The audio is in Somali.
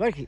Belki